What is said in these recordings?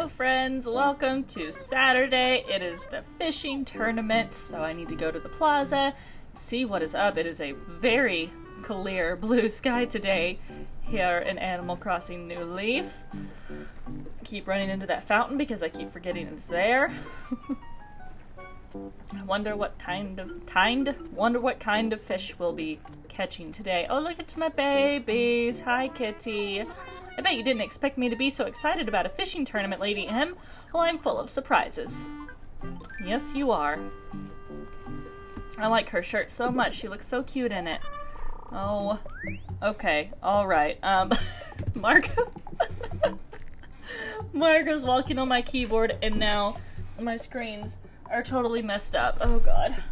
Hello, friends. Welcome to Saturday. It is the fishing tournament, so I need to go to the plaza, see what is up. It is a very clear blue sky today here in Animal Crossing New Leaf. Keep running into that fountain because I keep forgetting it's there. I wonder what kind of kind wonder what kind of fish we'll be catching today. Oh, look at my babies. Hi, kitty. I bet you didn't expect me to be so excited about a fishing tournament, Lady M. Well, I'm full of surprises. Yes, you are. I like her shirt so much. She looks so cute in it. Oh, okay, all right. Um, Margot. Margot's walking on my keyboard, and now my screens are totally messed up. Oh god.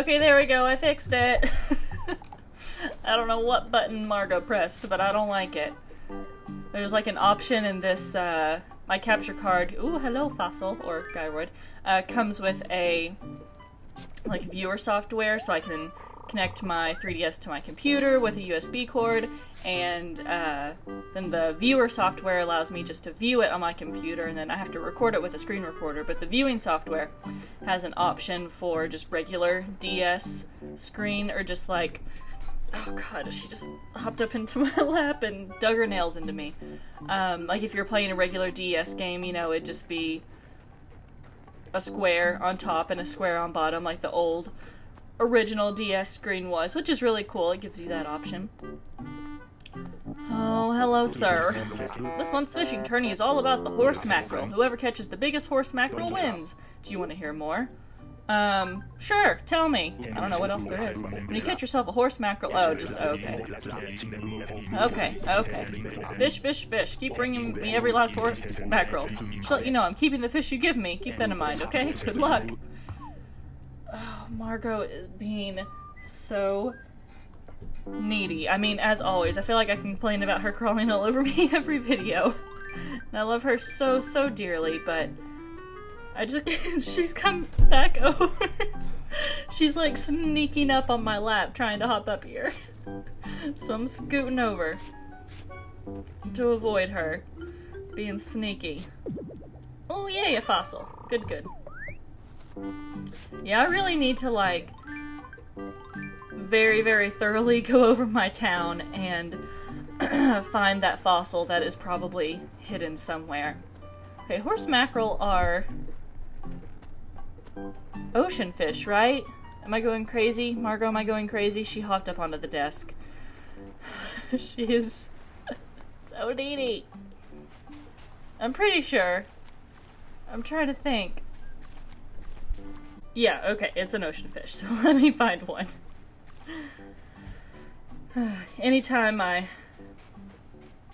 Okay, there we go. I fixed it. I don't know what button Margot pressed, but I don't like it. There's like an option in this, uh, my capture card, ooh, hello, Fossil, or Gyroid, uh, comes with a, like, viewer software, so I can connect my 3DS to my computer with a USB cord, and uh, then the viewer software allows me just to view it on my computer, and then I have to record it with a screen recorder. But the viewing software has an option for just regular DS screen, or just like oh god, she just hopped up into my lap and dug her nails into me. Um, like if you're playing a regular DS game, you know, it'd just be a square on top and a square on bottom, like the old original DS screen was, which is really cool. It gives you that option. Oh, hello, sir. This month's fishing tourney is all about the horse mackerel. Whoever catches the biggest horse mackerel wins. Do you want to hear more? Um, sure, tell me. I don't know what else there is. When you catch yourself a horse mackerel, oh, just, okay. Okay, okay. Fish, fish, fish. Keep bringing me every last horse mackerel. Just let you know, I'm keeping the fish you give me. Keep that in mind, okay? Good luck. Oh, Margot is being so needy. I mean, as always, I feel like I complain about her crawling all over me every video. And I love her so, so dearly, but I just she's come back over. she's like sneaking up on my lap trying to hop up here. so I'm scooting over to avoid her being sneaky. Oh yay, a fossil. Good, good. Yeah, I really need to like very, very thoroughly go over my town and find that fossil that is probably hidden somewhere. Okay, horse mackerel are ocean fish, right? Am I going crazy? Margot, am I going crazy? She hopped up onto the desk. she is so needy. I'm pretty sure. I'm trying to think. Yeah, okay, it's an ocean fish, so let me find one. Anytime I...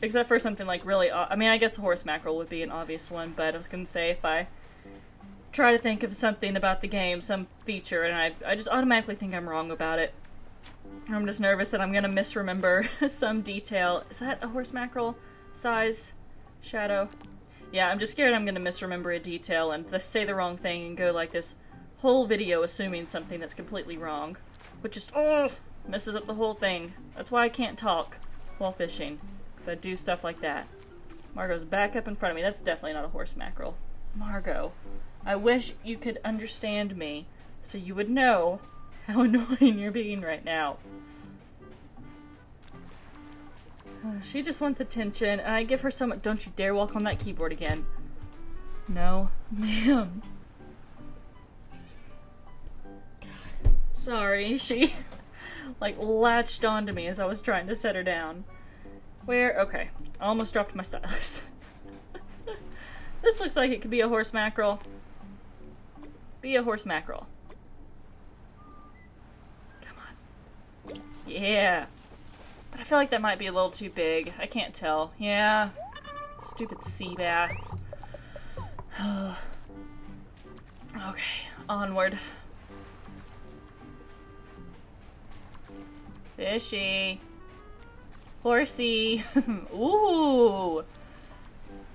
Except for something like really... I mean, I guess a horse mackerel would be an obvious one, but I was gonna say if I try to think of something about the game, some feature, and I, I just automatically think I'm wrong about it. I'm just nervous that I'm gonna misremember some detail. Is that a horse mackerel size shadow? Yeah, I'm just scared I'm gonna misremember a detail and say the wrong thing and go like this whole video assuming something that's completely wrong. Which just, oh, messes up the whole thing. That's why I can't talk while fishing. Because I do stuff like that. Margot's back up in front of me. That's definitely not a horse mackerel. Margot. I wish you could understand me so you would know how annoying you're being right now. she just wants attention, and I give her so much- Don't you dare walk on that keyboard again. No, ma'am. Sorry, she, like, latched onto me as I was trying to set her down. Where? Okay, I almost dropped my stylus. this looks like it could be a horse mackerel. Be a horse mackerel. Come on. Yeah. But I feel like that might be a little too big. I can't tell. Yeah. Stupid sea bass. okay, onward. Fishy. Horsey. Ooh.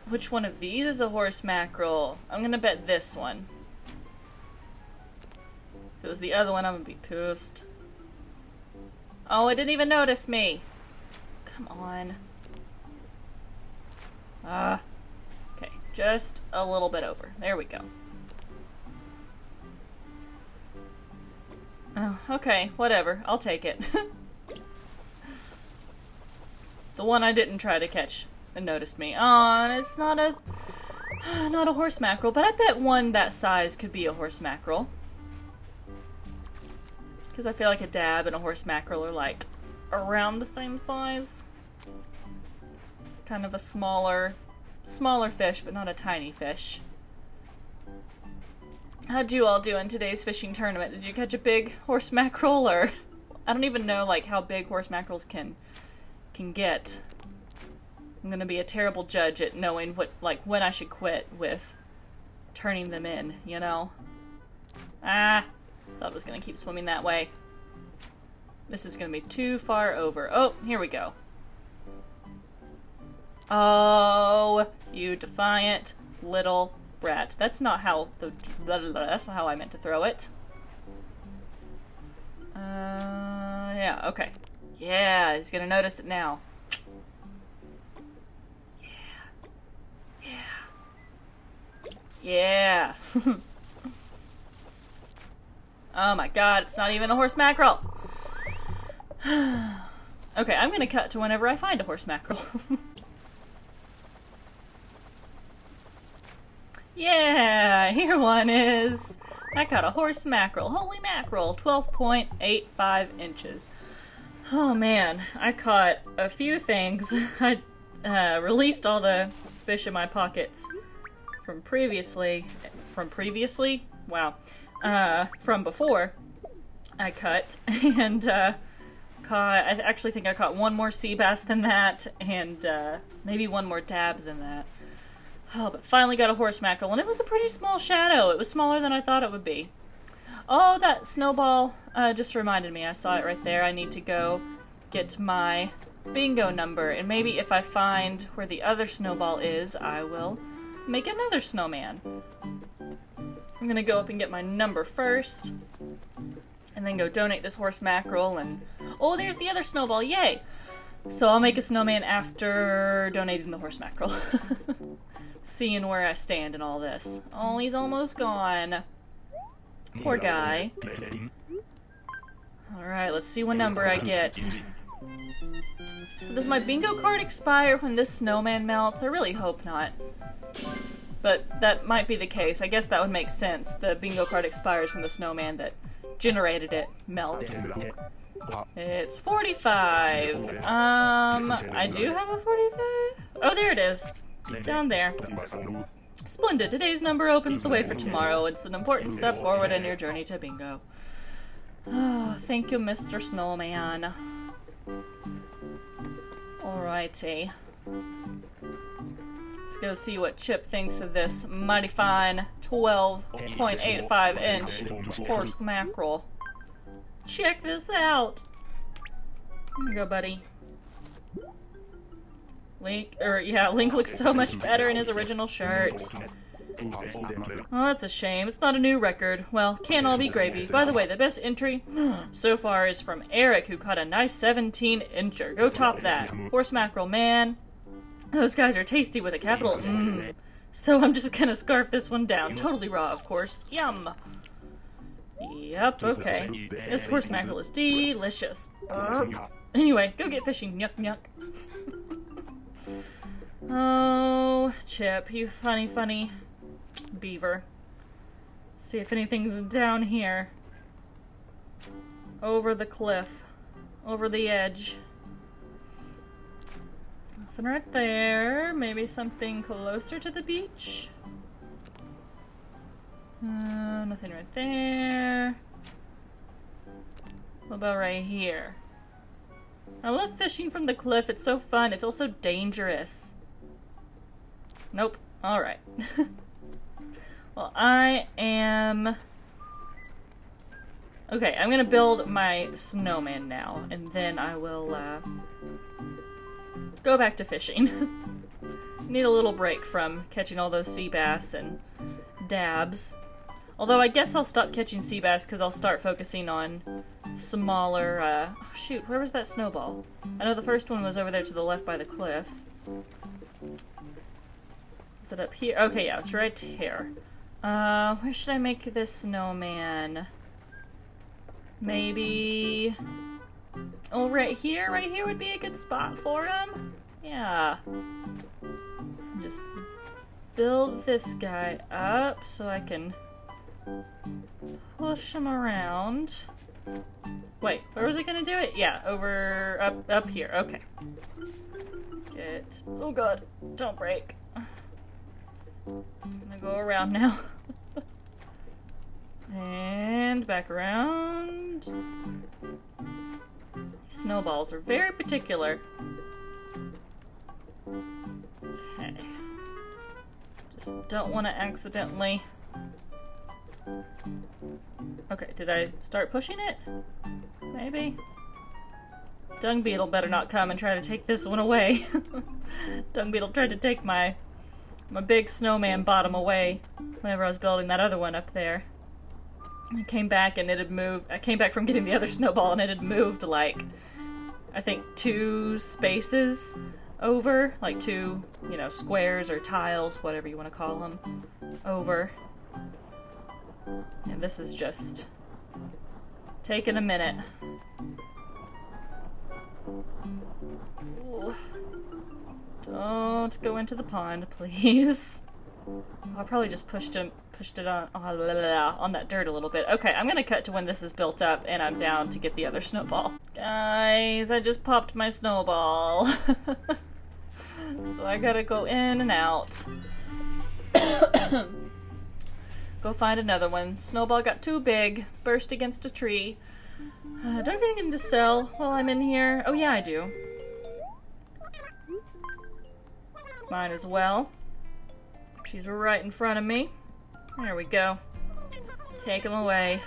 Which one of these is a horse mackerel? I'm gonna bet this one. If it was the other one, I'm gonna be pissed. Oh, it didn't even notice me. Come on. Ah. Okay, just a little bit over. There we go. Oh, okay, whatever. I'll take it. the one I didn't try to catch and noticed me. Oh, it's not a not a horse mackerel, but I bet one that size could be a horse mackerel. Because I feel like a dab and a horse mackerel are like around the same size. It's kind of a smaller, smaller fish, but not a tiny fish. How'd you all do in today's fishing tournament? Did you catch a big horse mackerel or I don't even know like how big horse mackerels can can get. I'm gonna be a terrible judge at knowing what like when I should quit with turning them in, you know? Ah, thought I was gonna keep swimming that way. This is gonna be too far over. Oh, here we go. Oh, you defiant little brat. That's not how the blah, blah, blah, that's not how I meant to throw it. Uh, yeah, okay. Yeah, he's gonna notice it now. Yeah. Yeah. Yeah. oh my god, it's not even a horse mackerel. okay, I'm gonna cut to whenever I find a horse mackerel. Yeah, here one is. I got a horse mackerel. Holy mackerel, 12.85 inches. Oh man, I caught a few things. I uh, released all the fish in my pockets from previously. From previously? Wow. Uh, from before I cut. And, uh, caught. I actually think I caught one more sea bass than that, and, uh, maybe one more dab than that. Oh, but finally got a horse mackerel, and it was a pretty small shadow. It was smaller than I thought it would be. Oh, that snowball uh, just reminded me. I saw it right there. I need to go get my bingo number, and maybe if I find where the other snowball is, I will make another snowman. I'm gonna go up and get my number first, and then go donate this horse mackerel, and... Oh, there's the other snowball, yay! So I'll make a snowman after donating the horse mackerel. seeing where I stand in all this. Oh, he's almost gone. Poor guy. Alright, let's see what number I get. So does my bingo card expire when this snowman melts? I really hope not. But that might be the case. I guess that would make sense. The bingo card expires when the snowman that generated it melts. It's 45. Um, I do have a 45? Oh, there it is. Down there. Splendid. Today's number opens the way for tomorrow. It's an important step forward in your journey to bingo. Oh, thank you, Mr. Snowman. Alrighty. Let's go see what Chip thinks of this mighty fine 12.85 inch horse mackerel. Check this out! Here you go, buddy. Link, or yeah, Link looks so much better in his original shirt. Oh, that's a shame. It's not a new record. Well, can't all be gravy. By the way, the best entry so far is from Eric, who caught a nice 17 incher. Go top that. Horse mackerel, man. Those guys are tasty with a capital mm. So I'm just gonna scarf this one down. Totally raw, of course. Yum. Yep, okay. This horse mackerel is delicious. Anyway, go get fishing. Nyuk nyuk. Oh, Chip, you funny, funny beaver. See if anything's down here. Over the cliff. Over the edge. Nothing right there. Maybe something closer to the beach. Uh, nothing right there. What about right here? I love fishing from the cliff. It's so fun. It feels so dangerous. Nope. Alright. well, I am... Okay, I'm gonna build my snowman now, and then I will, uh, go back to fishing. Need a little break from catching all those sea bass and dabs. Although I guess I'll stop catching sea bass because I'll start focusing on smaller, uh, oh shoot, where was that snowball? I know the first one was over there to the left by the cliff. Is it up here? Okay, yeah, it's right here. Uh, where should I make this snowman? Maybe... Oh, right here? Right here would be a good spot for him? Yeah. Just build this guy up so I can push him around. Wait, where was I gonna do it? Yeah, over, up, up here, okay. Get, oh god, don't break. I'm gonna go around now. and back around. Snowballs are very particular. Okay. Just don't want to accidentally Okay, did I start pushing it? Maybe? Dung Beetle better not come and try to take this one away. Dung Beetle tried to take my my big snowman bottom away whenever I was building that other one up there. I came back and it had moved. I came back from getting the other snowball and it had moved like, I think two spaces over, like two, you know, squares or tiles, whatever you want to call them, over. And this is just taking a minute. Ooh. Don't go into the pond, please. I probably just pushed him, pushed it on, oh, on that dirt a little bit. Okay, I'm gonna cut to when this is built up and I'm down to get the other snowball. Guys, I just popped my snowball. so I gotta go in and out. Go find another one. Snowball got too big, burst against a tree. Uh, do I have anything to sell while I'm in here? Oh yeah, I do. Mine as well. She's right in front of me. There we go. Take them away.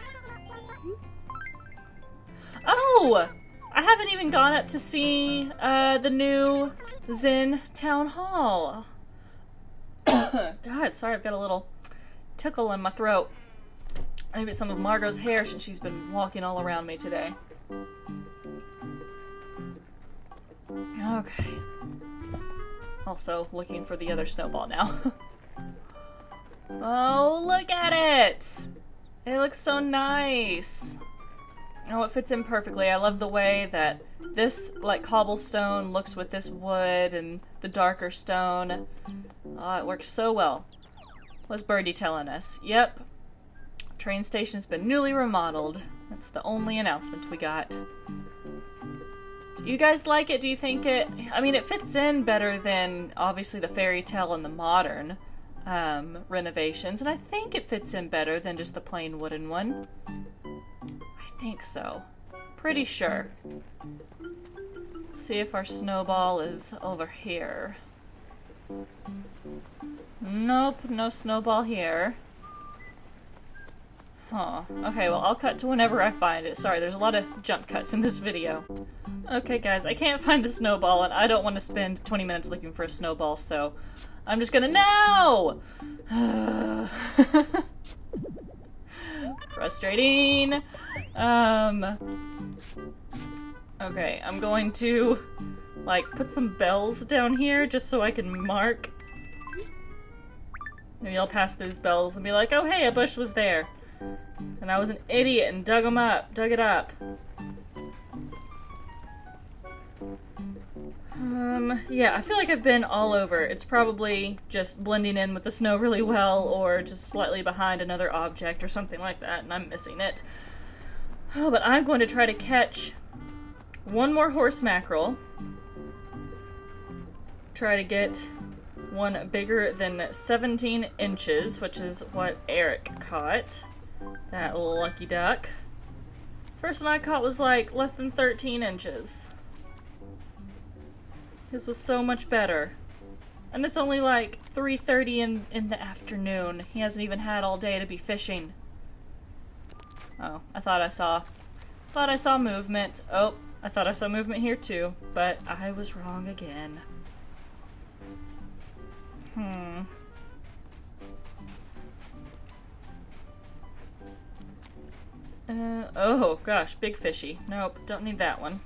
Oh! I haven't even gone up to see uh, the new Zen Town Hall. God, sorry, I've got a little tickle in my throat. Maybe some of Margot's hair since she's been walking all around me today. Okay. Also, looking for the other snowball now. oh, look at it! It looks so nice. Oh, it fits in perfectly. I love the way that this, like, cobblestone looks with this wood and the darker stone. Oh, it works so well. What's Birdie telling us? Yep. Train station's been newly remodeled. That's the only announcement we got. Do you guys like it? Do you think it... I mean, it fits in better than, obviously, the fairy tale and the modern um, renovations, and I think it fits in better than just the plain wooden one. I think so. Pretty sure. Let's see if our snowball is over here. Nope, no snowball here. Huh. Okay, well, I'll cut to whenever I find it. Sorry, there's a lot of jump cuts in this video. Okay, guys, I can't find the snowball, and I don't want to spend 20 minutes looking for a snowball, so I'm just gonna- now! Frustrating. Um... Okay, I'm going to, like, put some bells down here just so I can mark Maybe I'll pass those bells and be like, oh hey, a bush was there. And I was an idiot and dug them up, dug it up. Um, yeah, I feel like I've been all over. It's probably just blending in with the snow really well or just slightly behind another object or something like that and I'm missing it. Oh, but I'm going to try to catch one more horse mackerel. Try to get one bigger than 17 inches, which is what Eric caught. That lucky duck. First one I caught was like less than 13 inches. His was so much better. And it's only like 3.30 in, in the afternoon. He hasn't even had all day to be fishing. Oh, I thought I saw... Thought I saw movement. Oh, I thought I saw movement here too, but I was wrong again. Hmm. Uh, oh gosh, big fishy. Nope, don't need that one.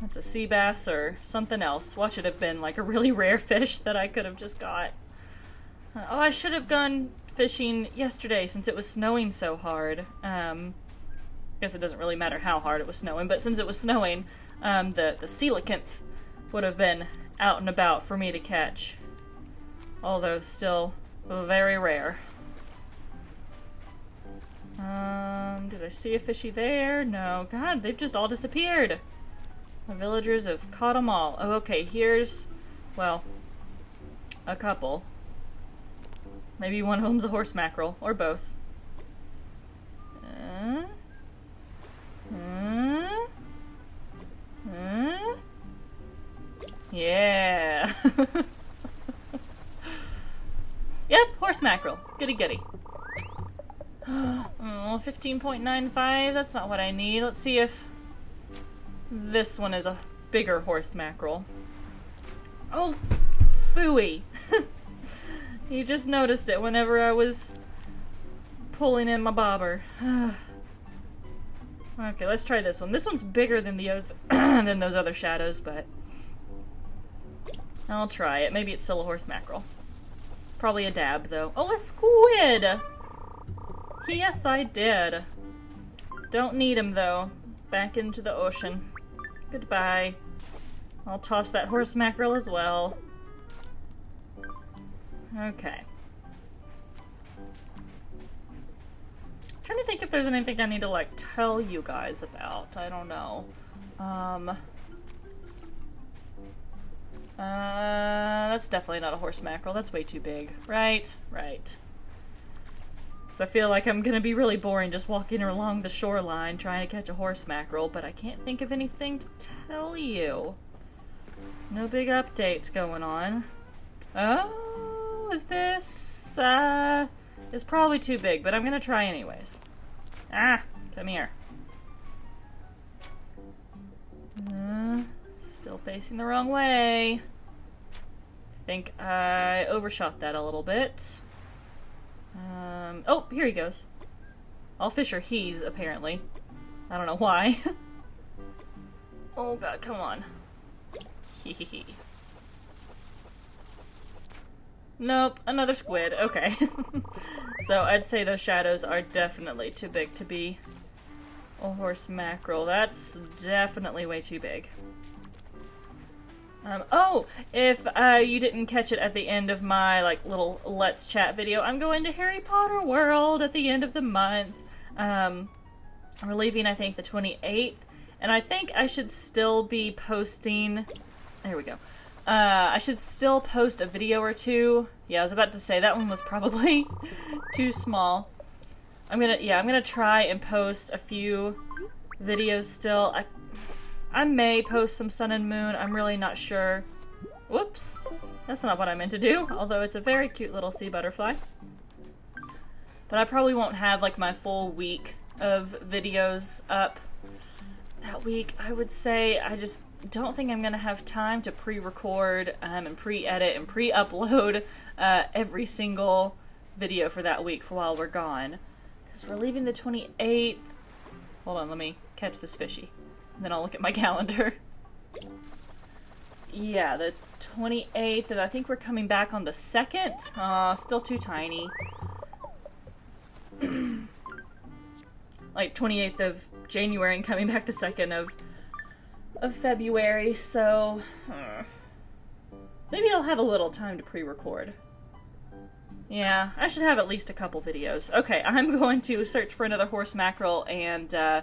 That's a sea bass or something else. Watch it have been like a really rare fish that I could have just got. Uh, oh, I should have gone fishing yesterday since it was snowing so hard. Um, guess it doesn't really matter how hard it was snowing, but since it was snowing, um, the, the coelacanth would have been out and about for me to catch. Although still very rare. Um, did I see a fishy there? No. God, they've just all disappeared. The villagers have caught them all. Oh, okay, here's, well, a couple. Maybe one of them's a horse mackerel, or both. Uh, uh, uh, yeah. yep, horse mackerel. Goody goody. oh, 15.95, that's not what I need. Let's see if this one is a bigger horse mackerel. Oh, fooey. you just noticed it whenever I was pulling in my bobber. okay, let's try this one. This one's bigger than the other than those other shadows, but I'll try it. Maybe it's still a horse mackerel. Probably a dab, though. Oh, a squid! Yes, I did. Don't need him, though. Back into the ocean. Goodbye. I'll toss that horse mackerel as well. Okay. trying to think if there's anything I need to, like, tell you guys about. I don't know. Um... Uh, that's definitely not a horse mackerel. That's way too big. Right, right. So I feel like I'm gonna be really boring just walking along the shoreline trying to catch a horse mackerel, but I can't think of anything to tell you. No big updates going on. Oh, is this, uh, it's probably too big, but I'm gonna try anyways. Ah, come here. Uh, still facing the wrong way. I think I overshot that a little bit. Um, oh, here he goes. All fish are he's, apparently. I don't know why. oh god, come on. Nope, another squid. Okay. so I'd say those shadows are definitely too big to be a horse mackerel. That's definitely way too big. Um, oh, if uh, you didn't catch it at the end of my like little Let's Chat video, I'm going to Harry Potter World at the end of the month. Um, we're leaving, I think, the 28th, and I think I should still be posting. There we go. Uh, I should still post a video or two. Yeah, I was about to say that one was probably too small. I'm gonna, yeah, I'm gonna try and post a few videos still. I I may post some sun and moon, I'm really not sure. Whoops. That's not what I meant to do, although it's a very cute little sea butterfly. But I probably won't have like my full week of videos up that week. I would say I just don't think I'm gonna have time to pre-record um, and pre-edit and pre-upload uh, every single video for that week for while we're gone. Because we're leaving the 28th. Hold on, let me catch this fishy. Then I'll look at my calendar. yeah, the 28th, and I think we're coming back on the 2nd. Uh, still too tiny. like 28th of January and coming back the 2nd of of February, so uh, maybe I'll have a little time to pre-record. Yeah, I should have at least a couple videos. Okay, I'm going to search for another horse mackerel and uh,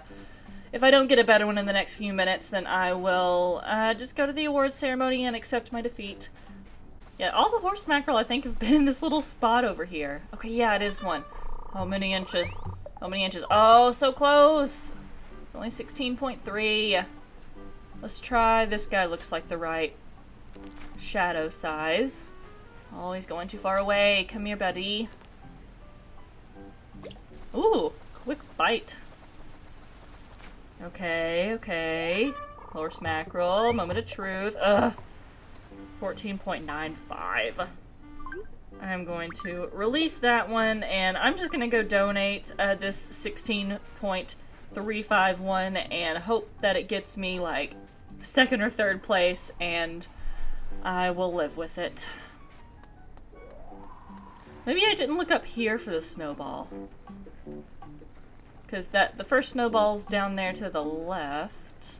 if I don't get a better one in the next few minutes, then I will uh, just go to the awards ceremony and accept my defeat. Yeah, all the horse mackerel I think have been in this little spot over here. Okay, yeah, it is one. How many inches? How many inches? Oh, so close! It's only 16.3. Let's try. This guy looks like the right shadow size. Oh, he's going too far away. Come here, buddy. Ooh, quick bite. Okay, okay. Horse mackerel, moment of truth. Ugh. 14.95. I'm going to release that one, and I'm just going to go donate uh, this 16.351 and hope that it gets me, like, second or third place, and I will live with it. Maybe I didn't look up here for the snowball. Because that the first snowball's down there to the left.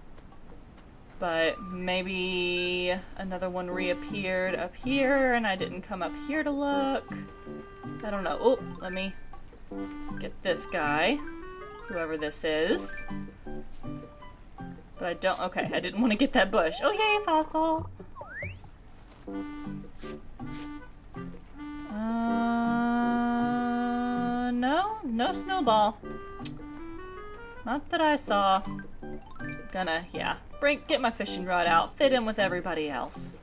But maybe another one reappeared up here and I didn't come up here to look. I don't know. Oh, let me get this guy. Whoever this is. But I don't- okay, I didn't want to get that bush. Oh yay, fossil! Uh, no, no snowball. Not that I saw. Gonna, yeah, bring get my fishing rod out, fit in with everybody else.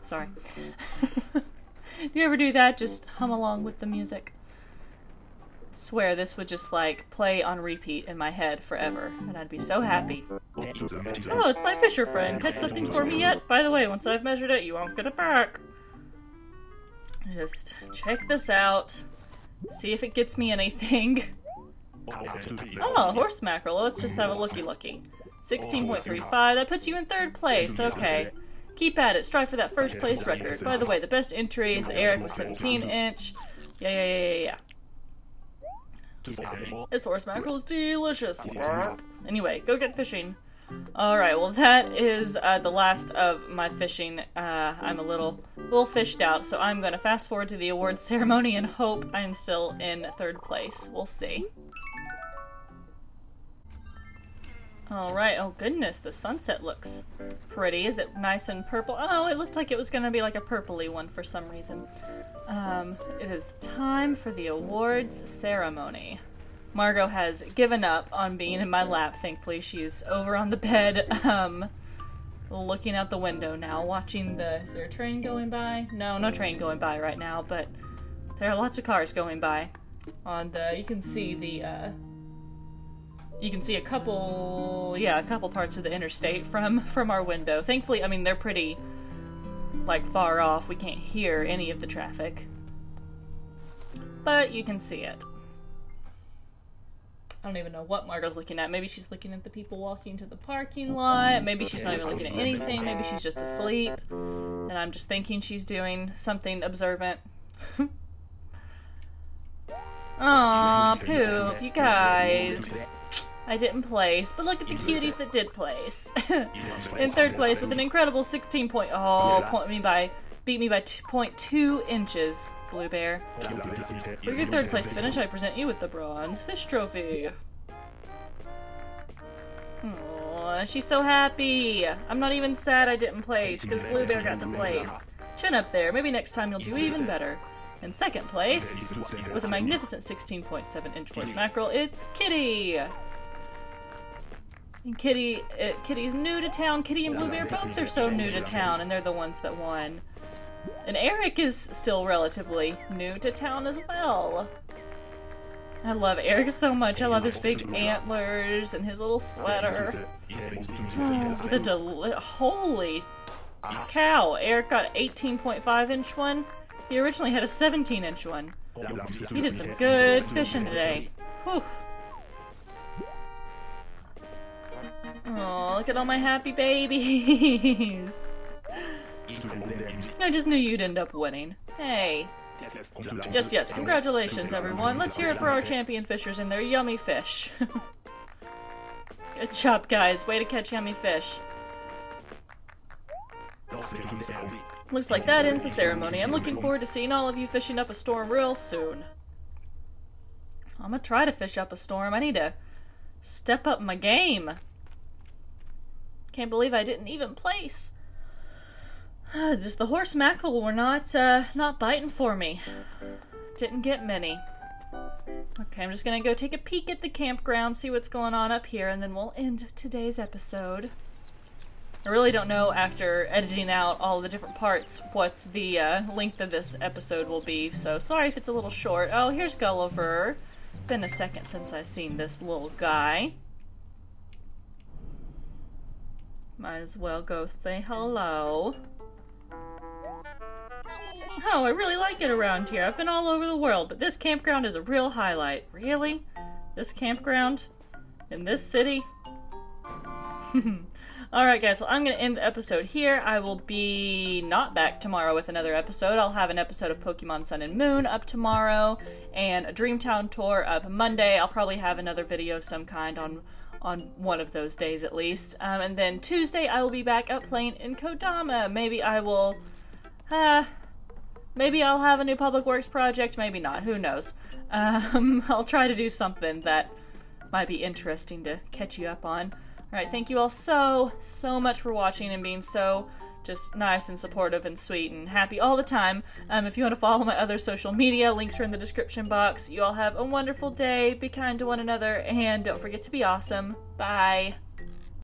Sorry. do you ever do that? Just hum along with the music. Swear this would just like play on repeat in my head forever, and I'd be so happy. Oh, it's my fisher friend. Catch something for me yet? By the way, once I've measured it, you won't get it back. Just check this out. See if it gets me anything. Oh, horse mackerel. Let's just have a looky looky. 16.35. That puts you in third place. Okay. Keep at it. Strive for that first place record. By the way, the best entry is Eric with 17 inch. Yeah, yeah, yeah, yeah, yeah. This horse mackerel is delicious. Anyway, go get fishing. Alright, well that is uh, the last of my fishing. Uh, I'm a little, little fished out, so I'm gonna fast forward to the awards ceremony and hope I'm still in third place. We'll see. Alright, oh goodness, the sunset looks pretty. Is it nice and purple? Oh, it looked like it was gonna be like a purpley one for some reason. Um, it is time for the awards ceremony. Margot has given up on being in my lap, thankfully. She's over on the bed, um, looking out the window now, watching the. Is there a train going by? No, no train going by right now, but there are lots of cars going by. On the. You can see the, uh, you can see a couple yeah a couple parts of the interstate from from our window thankfully i mean they're pretty like far off we can't hear any of the traffic but you can see it I don't even know what Margot's looking at. Maybe she's looking at the people walking to the parking lot. Maybe she's not even looking at anything. Maybe she's just asleep. And I'm just thinking she's doing something observant. Aw, poop, you guys. I didn't place, but look at the cuties that did place. In third place with an incredible 16 point. Oh, point me by, beat me by 2.2 inches, Blue Bear. For your third place finish, I present you with the bronze fish trophy. Aww, she's so happy. I'm not even sad I didn't place, because Blue Bear got to place. Chin up there. Maybe next time you'll do even better. In second place, with a magnificent 16.7 inch horse mackerel, it's Kitty! And Kitty, uh, Kitty's new to town. Kitty and Blue Bear both are so new to town, and they're the ones that won. And Eric is still relatively new to town as well. I love Eric so much. I love his big antlers and his little sweater. Oh, the deli- holy cow! Eric got 18.5 inch one. He originally had a 17 inch one. He did some good fishing today. Whew. Oh, look at all my happy babies. I just knew you'd end up winning. Hey. Yes, yes, congratulations everyone. Let's hear it for our champion fishers and their yummy fish. Good job, guys. Way to catch yummy fish. Looks like that ends the ceremony. I'm looking forward to seeing all of you fishing up a storm real soon. I'm gonna try to fish up a storm. I need to step up my game. Can't believe I didn't even place. Just the horse mackerel were not uh, not biting for me. Didn't get many. Okay, I'm just gonna go take a peek at the campground, see what's going on up here, and then we'll end today's episode. I really don't know after editing out all the different parts what the uh, length of this episode will be, so sorry if it's a little short. Oh, here's Gulliver. Been a second since I've seen this little guy. Might as well go say hello. Oh, I really like it around here. I've been all over the world, but this campground is a real highlight. Really? This campground? In this city? Alright guys, well I'm going to end the episode here. I will be not back tomorrow with another episode. I'll have an episode of Pokemon Sun and Moon up tomorrow, and a Dreamtown tour up Monday. I'll probably have another video of some kind on on one of those days at least. Um, and then Tuesday I will be back up playing in Kodama. Maybe I will... Uh, maybe I'll have a new public works project, maybe not, who knows. Um, I'll try to do something that might be interesting to catch you up on. Alright, thank you all so, so much for watching and being so just nice and supportive and sweet and happy all the time. Um, if you want to follow my other social media, links are in the description box. You all have a wonderful day, be kind to one another, and don't forget to be awesome. Bye.